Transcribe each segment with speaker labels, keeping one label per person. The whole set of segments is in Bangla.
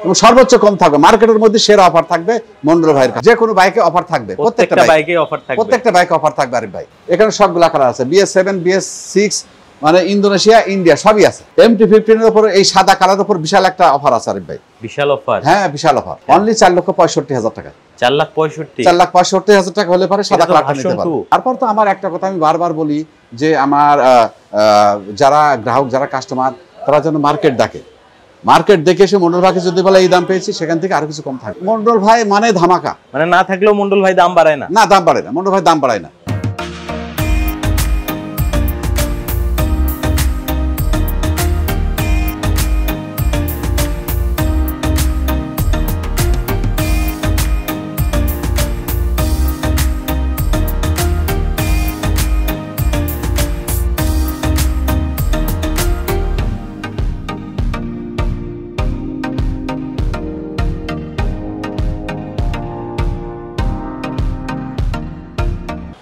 Speaker 1: এবং সর্বোচ্চ কম থাকবে। মার্কেটের মধ্যে সেরা অফার থাকবে মন্ডল ভাইয়ের কাছে। যে কোনো বাইকে অফার থাকবে প্রত্যেকটা বাইকে
Speaker 2: অফার থাকবে।
Speaker 1: প্রত্যেকটা বাইকে অফার থাকবে আরিফ ভাই। এখানে সবগুলা কালার আছে। বিএস সেভেন বিএস সিক্স মানে ইন্দোনেশিয়া ইন্ডিয়া সবই আছে। এমটি ফিফটিনের উপর এই সাদা কালার উপর বিশাল একটা অফার আছে আরিফ ভাই।
Speaker 2: বিশাল অফার
Speaker 1: হ্যাঁ বিশাল অফার অনলি চার লক্ষ পঁয়ষট্টি হাজার টাকা।
Speaker 2: চার লাখ পঁয়ষট্টি?
Speaker 1: চার লাখ পঁয়ষট্টি হাজার টাকা হলে পরে সাদা কালারটা নিতে পারব। তারপর তো আমার একটা কথা আমি বারবার বলি যে আমার যারা গ্রাহক যারা কাস্টমার তারা যেন মার্কেট ডাকে মার্কেট দেখে এসে মন্ডল ভাইকে যদি বলে এই দাম পেয়েছি সেখান থেকে আরও কিছু কম থাকে মন্ডল ভাই মানে ধামাকা।
Speaker 2: মানে না থাকলেও মন্ডল ভাই দাম বাড়ায় না?
Speaker 1: না দাম বাড়ায় না। মন্ডল ভাই দাম বাড়ায় না।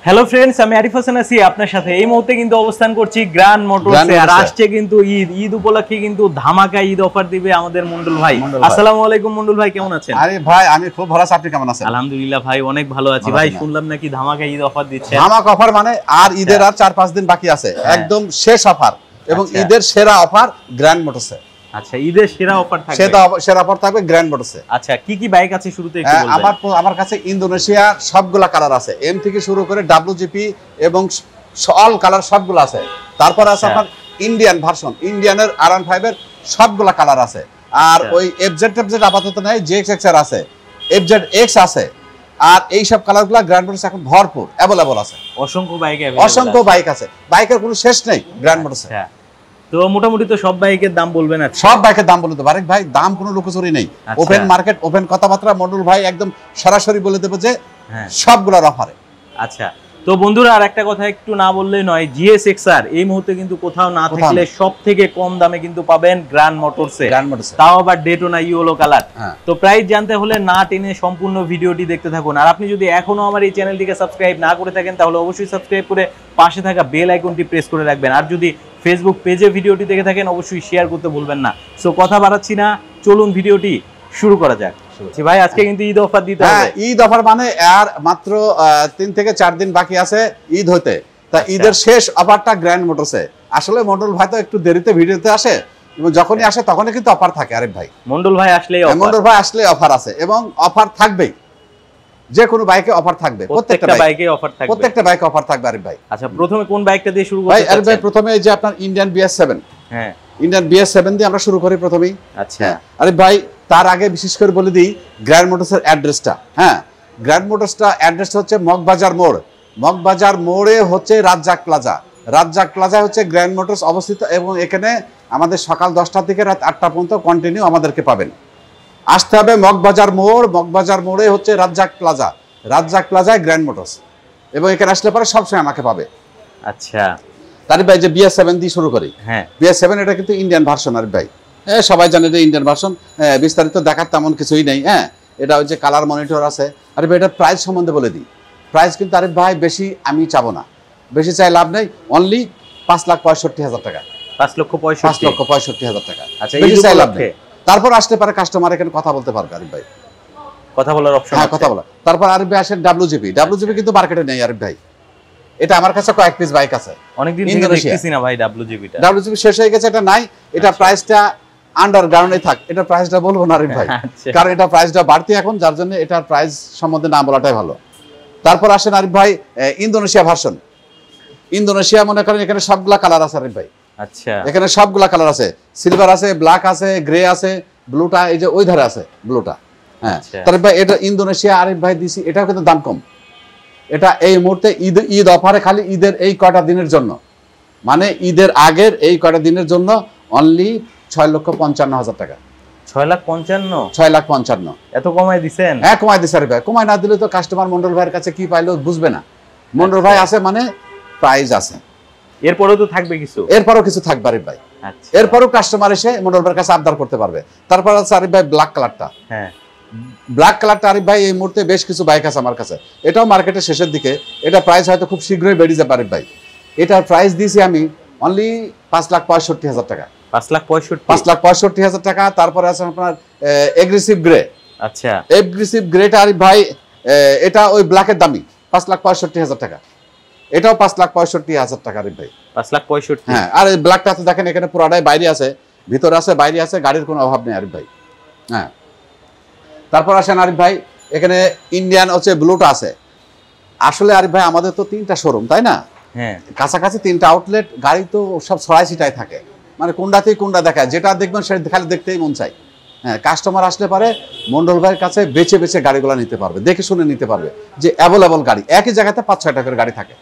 Speaker 2: হ্যালো ফ্রেন্ডস আমি আরিফ হাসান আছি আপনার সাথে। এই মুহূর্তে কিন্তু অবস্থান করছি গ্র্যান্ড মোটরসে আর আসছে কিন্তু ঈদ। ঈদ উপলক্ষে কিন্তু ধামাকা ঈদ অফার দিবে আমাদের মন্ডল ভাই। আসসালামু আলাইকুম মন্ডল ভাই কেমন আছেন?
Speaker 1: আরে ভাই আমি খুব ভালো আছি। আপনি কেমন আছেন?
Speaker 2: আলহামদুলিল্লাহ ভাই অনেক ভালো আছি। ভাই শুনলাম নাকি ধামাকা ঈদ অফার দিচ্ছে
Speaker 1: ধামাক অফার মানে আর ঈদের আর চার পাঁচ দিন বাকি আছে। একদম শেষ অফার এবং
Speaker 2: আচ্ছা।
Speaker 1: ঈদের সেরা অফার গ্র্যান্ড মোটরসে
Speaker 2: আচ্ছা ঈদের সেরা অফার থাকবে?
Speaker 1: সেটা সেরা অফার থাকবে গ্র্যান্ড মোটরসে
Speaker 2: আচ্ছা কি কি বাইক আছে শুরুতে একটু বলবেন?
Speaker 1: আমার আমার কাছে ইন্দোনেশিয়া সবগুলা কালার আছে। এম থেকে শুরু করে ডাব্লিউজিপি এবং অল কালার সবগুলো আছে। তারপর আছে
Speaker 2: আচ্ছা।
Speaker 1: আপনার ইন্ডিয়ান ভার্সন ইন্ডিয়ানের আর ফাইভের সবগুলা কালার আছে। আর
Speaker 2: আচ্ছা।
Speaker 1: ওই এফজেড টেফজেড আপাতত নাই জে এক্সের আছে। এফজেড এক্স আছে। আর এই সব কালারগুলো গ্র্যান্ড মোটরস এখন ভরপুর অ্যাভেলেবল আছে।
Speaker 2: অসংখ্য বাইক
Speaker 1: অসংখ্য বাইক আছে। বাইকের কোনো শেষ নেই গ্র্যান্ড মোটরসে
Speaker 2: আচ্ছা। তো মোটামুটি তো সব বাইকের দাম বলবেন আর
Speaker 1: সব বাইকের দাম বলে দেবো। ভাই দাম কোনো লুকোচুরি নেই। ওপেন মার্কেট ওপেন কথাবার্তা মন্ডল ভাই একদম সরাসরি বলে দেবো যে
Speaker 2: হ্যাঁ।
Speaker 1: সবগুলোর অফারে
Speaker 2: আচ্ছা। তো বন্ধুরা আর একটা কথা একটু না বললেই নয় জিএস এক্সআর এই মুহূর্তে কিন্তু কোথাও না থাকলে সব থেকে কম দামে কিন্তু পাবেন গ্র্যান্ড মোটরসে তাও আবার ডেটোনা ইউলো কালার তো প্রাইস জানতে হলে না টেনে সম্পূর্ণ ভিডিওটি দেখতে থাকুন। আর আপনি যদি এখনও আমার এই চ্যানেলটিকে সাবস্ক্রাইব না করে থাকেন তাহলে অবশ্যই সাবস্ক্রাইব করে পাশে থাকা বেল আইকনটি প্রেস করে রাখবেন। আর যদি ফেসবুক পেজে ভিডিওটি দেখে থাকেন অবশ্যই শেয়ার করতে ভুলবেন না। সো কথা বাড়াচ্ছি না চলুন ভিডিওটি শুরু করা যাক। ভাই আজকে কিন্তু ঈদ অফার দিতে
Speaker 1: হ্যাঁ
Speaker 2: হবে।
Speaker 1: ঈদ অফার মানে আর মাত্র তিন থেকে চার দিন বাকি আছে ঈদ হতে তা
Speaker 2: আচ্ছা।
Speaker 1: ঈদের শেষ অফারটা গ্র্যান্ড মোটরসে আসলে মন্ডল ভাই তো একটু দেরিতে ভিডিওতে আসে এবং যখনই আসে তখনই কিন্তু অফার থাকে আরেক ভাই।
Speaker 2: মন্ডল ভাই আসলেই offer।
Speaker 1: মন্ডল ভাই আসলে অফার আছে এবং অফার থাকবেই। যে কোনো বাইকে অফার থাকবে প্রত্যেকটা বাইকে
Speaker 2: অফার থাকবে।
Speaker 1: প্রত্যেকটা বাইকে অফার থাকবে আরেক ভাই।
Speaker 2: আচ্ছা প্রথমে কোন বাইকটা দিয়ে শুরু
Speaker 1: ভাই
Speaker 2: করতে
Speaker 1: আরেক ভাই প্রথমে এই যে আপনার ইন্ডিয়ান বিএস সেভেন
Speaker 2: হ্যাঁ।
Speaker 1: ইন্ডিয়ান বিএস সেভেন দিয়ে আমরা শুরু করি প্রথমেই।
Speaker 2: আচ্ছা।
Speaker 1: আরে ভাই তার আগে বিশেষ করে বলে দিই গ্র্যান্ড মোটরসের অ্যাড্রেসটা হ্যাঁ। গ্র্যান্ড মোটরসটা অ্যাড্রেসটা হচ্ছে মগবাজার মোড়। মগবাজার মোড়ে হচ্ছে রাজ্জাক প্লাজা। রাজ্জাক প্লাজা হচ্ছে গ্র্যান্ড মোটরস অবস্থিত এবং এখানে আমাদের সকাল দশটা থেকে রাত আটটা পর্যন্ত কন্টিনিউ আমাদেরকে পাবেন। আসতে হবে মগবাজার মোড়। মগবাজার মোড়ে হচ্ছে রাজ্জাক প্লাজা। রাজ্জাক প্লাজায় গ্র্যান্ড মোটরস এবং এখানে আসলে পরে সবসময় আমাকে পাবে।
Speaker 2: আচ্ছা।
Speaker 1: তার ভাই যে বিএস সেভেন দিয়ে শুরু করি।
Speaker 2: হ্যাঁ।
Speaker 1: বিএস সেভেন এটা কিন্তু ইন্ডিয়ান ভার্সন আর ভাই। হ্যাঁ সবাই জানে যে ইন্ডিয়ান ভার্সন বিস্তারিত দেখার তেমন কিছুই নেই। হ্যাঁ এটা হচ্ছে কালার মনিটর আছে। আরে ভাই এটার প্রাইস সম্বন্ধে বলে দিই। প্রাইস কিন্তু আরে ভাই বেশি আমি চাবো না। বেশি চাই লাভ নেই। অনলি পাঁচ লাখ পঁয়ষট্টি হাজার টাকা।
Speaker 2: পাঁচ লক্ষ
Speaker 1: পাঁচ
Speaker 2: পঁয়ষট্টি
Speaker 1: লক্ষ পঁয়ষট্টি হাজার টাকা।
Speaker 2: আচ্ছা
Speaker 1: বেশি চাই লাভ নেই। তারপর আসতে পারে কাস্টমার এখানে কথা বলতে পারবে আরিফ ভাই।
Speaker 2: কথা বলার অপশন
Speaker 1: হ্যাঁ কথা বলা তারপর আরিফ ভাই আসেন ডাব্লিউজিপি ডাব্লিউজিপি কিন্তু মার্কেটে নেই আরিফ ভাই। এটা আমার কাছে কয়েক পিস বাইক আছে।
Speaker 2: অনেকদিন থেকে
Speaker 1: ইন্দোনেশিয়া।
Speaker 2: দেখতেছি না ভাই ডাব্লিউজিবিটা
Speaker 1: ডাব্লিউজিপি শেষ হয়ে গেছে এটা নাই। এটা প্রাইসটা আন্ডারগ্রাউন্ডে থাক। এটা প্রাইসটা বলব না আরিফ ভাই।
Speaker 2: আচ্ছা।
Speaker 1: কারণ এটা প্রাইসটা বাড়তি এখন যার জন্য এটার প্রাইস সম্বন্ধে না বলাটাই ভালো। তারপর আসেন আরিফ ভাই ইন্দোনেশিয়া ভার্সন ইন্দোনেশিয়া মনে করেন এখানে সবগুলা কালার আছে আরিফ ভাই।
Speaker 2: আচ্ছা।
Speaker 1: এখানে সবগুলা কালার আছে। সিলভার আছে ব্ল্যাক আছে গ্রে আছে ব্লুটা এই যে ওই ধারে আছে ব্লুটা হ্যাঁ।
Speaker 2: আচ্ছা।
Speaker 1: তারিফ ভাই এটা ইন্দোনেশিয়া আরিফ ভাই দিছি এটাও কিন্তু দাম কম। এটা এই মুহূর্তে ঈদ ঈদ অফারে খালি ঈদের এই কয়টা দিনের জন্য। মানে ঈদের আগের এই কয়টা দিনের জন্য অনলি ছয় লক্ষ পঞ্চান্ন হাজার টাকা।
Speaker 2: ছয় লাখ পঞ্চান্ন?
Speaker 1: ছয় লাখ পঞ্চান্ন।
Speaker 2: এত
Speaker 1: হ্যাঁ কমাই দিছে আরে ভাই। কমাই না দিলে তো কাস্টমার মন্ডল ভাইয়ের কাছে কি পাইলো বুঝবে না। মন্ডল ভাই আছে মানে প্রাইস আছে।
Speaker 2: এরপরেও তো থাকবে কিছু?
Speaker 1: এরপরও কিছু থাকবে আরিফ ভাই।
Speaker 2: আচ্ছা।
Speaker 1: এরপরও কাস্টমার এসে মন্ডল ভাইয়ের কাছে আবদার করতে পারবে। তারপর আছে আরিফ ভাই ব্ল্যাক কালারটা
Speaker 2: হ্যাঁ।
Speaker 1: ব্ল্যাক কালারটা আরিফ ভাই এই মুহূর্তে বেশ কিছু বাইক আছে আমার কাছে। এটাও মার্কেটের শেষের দিকে। এটা প্রাইস হয়তো খুব শীঘ্রই বেরিয়ে যাবে আরিফ ভাই। এটার প্রাইস দিয়েছি আমি অনলি পাঁচ লাখ পঁয়ষট্টি হাজার টাকা।
Speaker 2: পাঁচ লাখ পঁয়ষট্টি?
Speaker 1: পাঁচ লাখ পঁয়ষট্টি হাজার টাকা। তারপরে আছে আপনার এগ্রেসিভ গ্রে
Speaker 2: আচ্ছা।
Speaker 1: এগ্রেসিভ গ্রেটা আরিফ ভাই এটা ওই ব্ল্যাকের দামি পাঁচ লাখ পঁয়ষট্টি হাজার টাকা। এটাও পাঁচ লাখ পঁয়ষট্টি হাজার টাকা ভাই।
Speaker 2: পাঁচ লাখ পঁয়ষট্টি।
Speaker 1: হ্যাঁ আর ব্ল্যাকটা তো দেখেন এখানে পুরাটাই বাইরে আছে ভিতরে আছে বাইরে আছে গাড়ির কোনো অভাব নেই আরিফ ভাই। হ্যাঁ। তারপর আসেন আরিফ ভাই এখানে ইন্ডিয়ান হচ্ছে ব্লুটা আছে। আসলে আরিফ ভাই আমাদের তো তিনটা শোরুম তাই না?
Speaker 2: হ্যাঁ।
Speaker 1: কাছাকাছি তিনটা আউটলেট গাড়ি তো সব ছড়াই ছিটাই থাকে। মানে কোনটাতেই কোনটা দেখায় যেটা দেখবেন সেটা খালি দেখতেই মন চাই হ্যাঁ কাস্টমার আসলে পারে মন্ডল ভাইয়ের কাছে বেছে বেছে গাড়িগুলো নিতে পারবে দেখে শুনে নিতে পারবে যে অ্যাভেলেবল গাড়ি। একই জায়গাতে পাঁচ ছয়টা করে গাড়ি থাকে।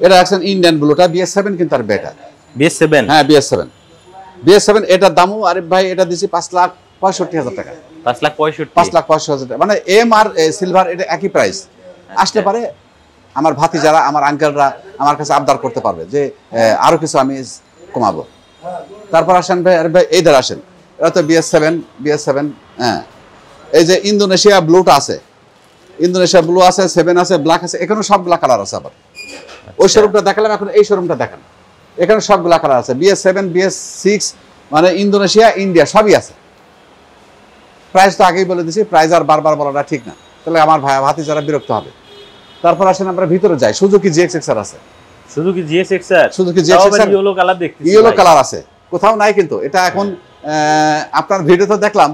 Speaker 1: এটা একজন ইন্ডিয়ান ব্লুটা বিএস সেভেন কিন্তু আর বেটার
Speaker 2: বিএস সেভেন
Speaker 1: হ্যাঁ বিএস সেভেন বিএস সেভেন এটার দামও আরিফ ভাই এটা দিচ্ছি পাঁচ লাখ পঁয়ষট্টি হাজার টাকা।
Speaker 2: পাঁচ লাখ পঁয়ষট্টি।
Speaker 1: পাঁচ লাখ পঁয়ষট্টি হাজার টাকা। মানে এম আর সিলভার এটা একই প্রাইস আসতে পারে আমার ভাতি যারা আমার আঙ্কেলরা আমার কাছে আবদার করতে পারবে যে আহ, আরও কিছু আমি কমাবো। তারপর আসেন ভাই আরে ভাই এইধার আসেন। এটা তো বিএস সেভেন বিএস সেভেন হ্যাঁ। এই যে ইন্দোনেশিয়া ব্লুটা আছে। ইন্দোনেশিয়া ব্লু আছে সেভেন আছে ব্ল্যাক আছে এখানে সবগুলা কালার আছে আবার। ওই শোরুমটা দেখালাম এখন এই শোরুমটা দেখান। এখানে সবগুলা কালার আছে বিএস সেভেন বিএস সিক্স মানে ইন্দোনেশিয়া ইন্ডিয়া সবই আছে। প্রাইস তো আগেই বলে দিছি প্রাইস আর বারবার বলাটা ঠিক না। তাহলে আমার ভাই ভাতি যারা বিরক্ত হবে। তারপর আসেন আমরা ভিতরে যাই সুজুকি জিএক্স এক্সার আছে।
Speaker 2: শুধু কি জিএস এক্সার
Speaker 1: সুজুকি জিএক্স এক্সার
Speaker 2: ইয়েলো কালার দেখতেছি
Speaker 1: ইয়েলো কালার আছে। কোথাও নাই কিন্তু এটা এখন আহ, আপনার ভিডিওতে দেখলাম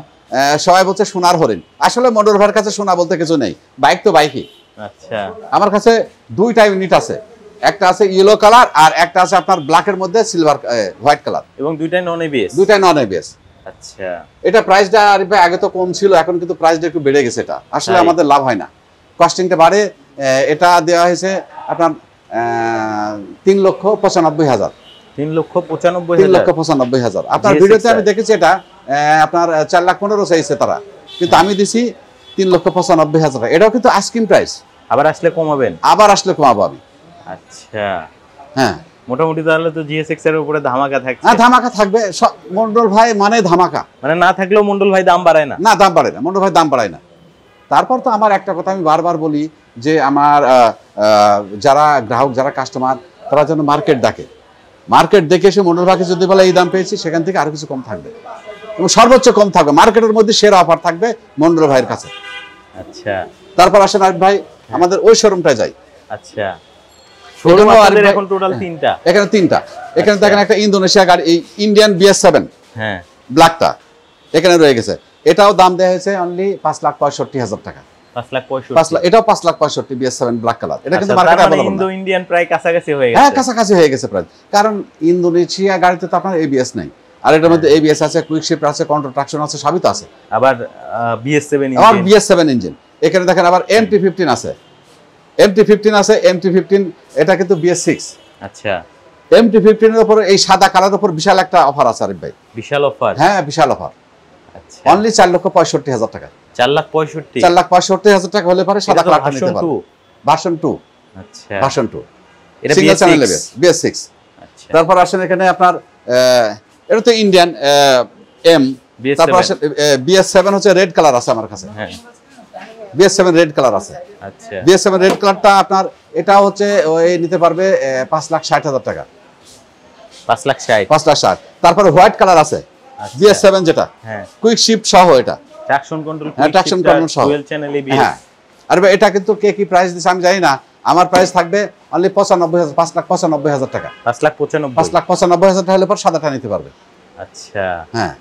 Speaker 1: সবাই বলছে সোনার হরিণ। আসলে মন্ডল ভাইয়ের কাছে সোনা বলতে কিছু নেই বাইক তো বাইকই।
Speaker 2: আচ্ছা।
Speaker 1: আমার কাছে দুইটা ইউনিট আছে। একটা আছে ইয়েলো কালার আর একটা আছে আপনার ব্ল্যাকের মধ্যে সিলভার হোয়াইট কালার
Speaker 2: এবং দুইটাই নন এবিএস
Speaker 1: দুইটাই নন এবিএস
Speaker 2: আচ্ছা।
Speaker 1: এটা প্রাইসটা আরিফ ভাই আগে তো কম ছিল এখন কিন্তু প্রাইসটা একটু বেড়ে গেছে এটা। আসলে আমাদের লাভ হয় না। কস্টিংটা বাড়ে এটা দেওয়া হয়েছে আপনার তিন লক্ষ পঁচানব্বই হাজার।
Speaker 2: তিন লক্ষ পঁচানব্বই
Speaker 1: তিন লক্ষ পঁচানব্বই হাজার। আপনার ভিডিওতে আমি দেখেছি এটা আপনার চার লাখ পনেরো চাইছে তারা। কিন্তু আমি দিছি তিন লক্ষ পঁচানব্বই হাজার। এটাও কিন্তু আইসক্রিম প্রাইস
Speaker 2: আবার আসলে কমাবেন।
Speaker 1: আবার আসলে কমাবো আমি।
Speaker 2: আচ্ছা।
Speaker 1: হ্যাঁ।
Speaker 2: মোটামুটি তাহলে তো জিএসএক্স এর উপরে ধামাকা থাকছে।
Speaker 1: হ্যাঁ ধামাকা থাকবে। মন্ডল ভাই মানে ধামাকা।
Speaker 2: মানে না থাকলেও মন্ডল ভাই দাম বাড়ায় না?
Speaker 1: না দাম বাড়ে না। মন্ডল ভাই দাম বাড়ায় না। তারপর তো আমার একটা কথা আমি বারবার বলি যে আমার যারা গ্রাহক যারা কাস্টমার তারা যেন মার্কেট দেখে মার্কেট দেখে এসে মন্ডল ভাইকে যদি বলে এই দাম পেয়েছি সেখান থেকে আরও কিছু কম থাকবে। এবং সর্বোচ্চ কম থাকবে। মার্কেটের মধ্যে সেরা অফার থাকবে মন্ডল ভাইয়ের কাছে।
Speaker 2: আচ্ছা।
Speaker 1: তারপর আসেন আরিফ ভাই আমাদের ওই শোরুমটায় যাই।
Speaker 2: আচ্ছা। এখন টোটাল তিনটা।
Speaker 1: এখানে তিনটা। এখানে। দেখেন একটা ইন্দোনেশিয়া গাড়ি ইন্ডিয়ান বিএস সেভেন
Speaker 2: হ্যাঁ।
Speaker 1: ব্ল্যাকটা। এখানে রয়ে গেছে। এটাও দাম দেওয়া হয়েছে অনলি পাঁচ লাখ পঁয়ষট্টি হাজার টাকা।
Speaker 2: পাঁচ লাখ
Speaker 1: পাঁচ
Speaker 2: পঁয়ষট্টি
Speaker 1: লাখ এটাও পাঁচ লাখ পঁয়ষট্টি বিএস সেভেন ব্ল্যাক কালার এটা কিন্তু
Speaker 2: তার
Speaker 1: মার্কেটে available
Speaker 2: ইন্দো ইন্ডিয়ান প্রায় কাছাকাছি হয়ে
Speaker 1: হ্যাঁ
Speaker 2: গেছে।
Speaker 1: কাছাকাছি হয়ে গেছে প্রায়। কারণ ইন্দোনেশিয়া গাড়িতে তো আপনার এবিএস নেই। আর এটার মধ্যে এবিএস আছে কুইক শিফট আছে কন্ট্রোল ট্রাকশন আছে সবই তো আছে।
Speaker 2: আবার বিএস সেভেন
Speaker 1: আবার বিএস সেভেন ইঞ্জিন এখানে দেখেন আবার এম টি ফিফটিন আছে। এম টি ফিফটিন আছে এম টি ফিফটিন এটা কিন্তু বিএস সিক্স
Speaker 2: আচ্ছা।
Speaker 1: এম টি ফিফটিনের উপর এই সাদা কালার উপর বিশাল একটা অফার আছে আরিফ ভাই।
Speaker 2: বিশাল অফার
Speaker 1: হ্যাঁ বিশাল অফার
Speaker 2: আচ্ছা।
Speaker 1: অনলি চার লক্ষ পঁয়ষট্টি হাজার টাকা।
Speaker 2: চার লাখ পঁয়ষট্টি?
Speaker 1: চার লাখ পঁয়ষট্টি হাজার টাকা হলে পারে সাদা কালারটা নিতে
Speaker 2: টু
Speaker 1: ভার্সন টু
Speaker 2: আচ্ছা।
Speaker 1: ভার্সন টু
Speaker 2: এটা
Speaker 1: single
Speaker 2: BS6
Speaker 1: channel BS six তারপর আসেন এখানে আপনার এটা তো ইন্ডিয়ান এম
Speaker 2: BS7
Speaker 1: তারপর আসেন বিএস সেভেন হচ্ছে রেড কালার আছে আমার কাছে।
Speaker 2: হ্যাঁ।
Speaker 1: বিএস সেভেন রেড কালার আছে।
Speaker 2: আচ্ছা।
Speaker 1: বিএস সেভেন রেড কালারটা আপনার এটা হচ্ছে ওই নিতে পারবে পাঁচ লাখ ষাট হাজার টাকা।
Speaker 2: পাঁচ লাখ ষাট।
Speaker 1: পাঁচ লাখ ষাট। তারপরে হোয়াইট কালার আছে
Speaker 2: আচ্ছা।
Speaker 1: বিএস সেভেন যেটা।
Speaker 2: হ্যাঁ।
Speaker 1: কুইক শিফট সহ এটা।
Speaker 2: ট্রাকশন কন্ট্রোল
Speaker 1: হ্যাঁ, control সহ। হ্যাঁ। আর ভাই এটা কিন্তু কে কি প্রাইস দিচ্ছে আমি জানি না। আমার প্রাইস থাকবে অনলি পঁচানব্বই হাজার পাঁচ লাখ পঁচানব্বই হাজার টাকা।
Speaker 2: পাঁচ লাখ পঁচানব্বই।
Speaker 1: পাঁচ লাখ পঁচানব্বই হাজার টাকা হলে পর সাদাটা নিতে পারবে।
Speaker 2: আচ্ছা।
Speaker 1: হ্যাঁ।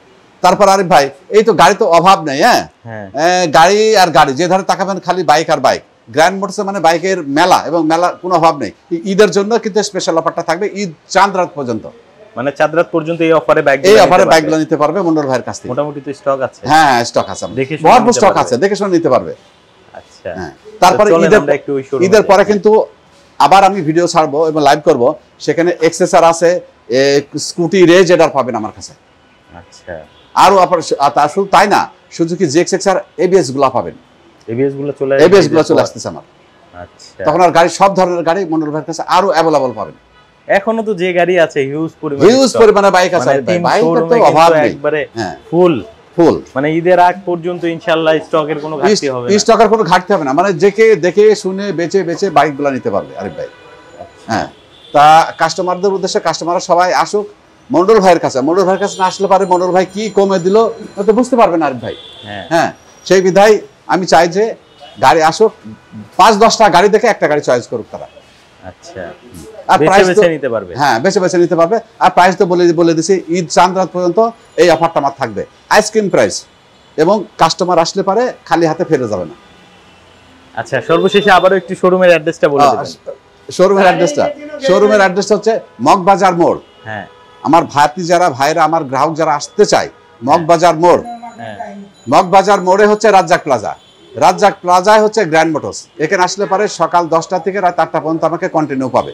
Speaker 1: তারপর আরিফ ভাই এই তো গাড়ি তো অভাব নেই হ্যাঁ?
Speaker 2: হ্যাঁ।
Speaker 1: গাড়ি আর গাড়ি যে ধারে তাকাবেন খালি বাইক আর বাইক গ্র্যান্ড মোটরসে মানে বাইকের মেলা এবং মেলার কোনো অভাব নেই। ঈদের জন্য কিন্তু স্পেশাল অফারটা থাকবে ঈদ চাঁদ রাত পর্যন্ত।
Speaker 2: মানে চাঁদ রাত পর্যন্ত এই অফারে বাইক
Speaker 1: এই অফারে বাইকগুলো নিতে পারবে। মন্ডল ভাইয়ের কাছ থেকে।
Speaker 2: মোটামুটি তো স্টক আছে।
Speaker 1: হ্যাঁ হ্যাঁ স্টক আছে।
Speaker 2: দেখে শুনে
Speaker 1: ভরপুর
Speaker 2: নিতে
Speaker 1: স্টক
Speaker 2: পারবে।
Speaker 1: আছে দেখে শুনে নিতে পারবে।
Speaker 2: আচ্ছা।
Speaker 1: হ্যাঁ তারপরে ঈদের ঈদের পরে কিন্তু আবার আমি ভিডিও ছাড়বো এবং লাইভ করব। সেখানে এক্সেসার আছে স্কুটি রেজ এটার পাবেন আমার কাছে।
Speaker 2: আচ্ছা।
Speaker 1: আরও আপনার তার শুধু তাই না সুজুকি জেক্স এক্স আর এবিএসগুলা পাবেন।
Speaker 2: এবিএসগুলো চলে
Speaker 1: আসতেছে আমার।
Speaker 2: আচ্ছা।
Speaker 1: তখন আর গাড়ি সব ধরনের গাড়ি মন্ডল ভাইয়ের কাছে আরও অ্যাভেলেবল পাবেন।
Speaker 2: এখনও তো যে গাড়ি আছে হিউজ পরিমাণ
Speaker 1: হিউজ পরিমাণে বাইক আছে
Speaker 2: মানে তিন
Speaker 1: তো অভাব নেই।
Speaker 2: একবারে
Speaker 1: হ্যাঁ।
Speaker 2: ফুল
Speaker 1: ফুল
Speaker 2: মানে ঈদের আগ পর্যন্ত ইনশাআল্লাহ স্টকের কোনো ঘাটতি হবে না।
Speaker 1: স্টকের কোনো ঘাটতি হবে না। মানে দেখে দেখে শুনে বেচে বেচে বাইকগুলো নিতে পারবে আরিফ ভাই। হ্যাঁ। তা কাস্টমারদের উদ্দেশ্যে কাস্টমাররা সবাই আসুক মন্ডল ভাইয়ের কাছে মন্ডল ভাইয়ের কাছে না আসলে পারে মন্ডল ভাই কি কমে দিল তো বুঝতে পারবেন আরিফ ভাই।
Speaker 2: হ্যাঁ।
Speaker 1: হ্যাঁ সেই বিধায় আমি চাই যে গাড়ি আসুক পাঁচ দশটা গাড়ি দেখে একটা গাড়ি চয়েস করুক তারা।
Speaker 2: আচ্ছা।
Speaker 1: আর প্রাইস
Speaker 2: নিতে পারবে।
Speaker 1: হ্যাঁ বেছে বেছে নিতে পারবে। আর প্রাইস তো বলে বলে দিছি ঈদ চাঁদ রাত পর্যন্ত এই অফারটা আমার থাকবে। আইসক্রিম প্রাইস এবং কাস্টমার আসলে পারে খালি হাতে ফেরে যাবে না।
Speaker 2: আচ্ছা সর্বশেষে আবারও একটু শোরুমের অ্যাড্রেসটা বলে দেবেন।
Speaker 1: শোরুমের অ্যাড্রেসটা শোরুমের অ্যাড্রেসটা হচ্ছে মগবাজার মোড়।
Speaker 2: হ্যাঁ।
Speaker 1: আমার ভাতি যারা ভাইরা আমার গ্রাহক যারা আসতে চায় মগবাজার মোড়। মগবাজার মোড়ে হচ্ছে রাজ্জাক প্লাজা। রাজ্জাক প্লাজায় হচ্ছে গ্র্যান্ড মোটরস। এখানে আসলে পারে সকাল দশটা থেকে রাত আটটা পর্যন্ত আমাকে কন্টিনিউ পাবে।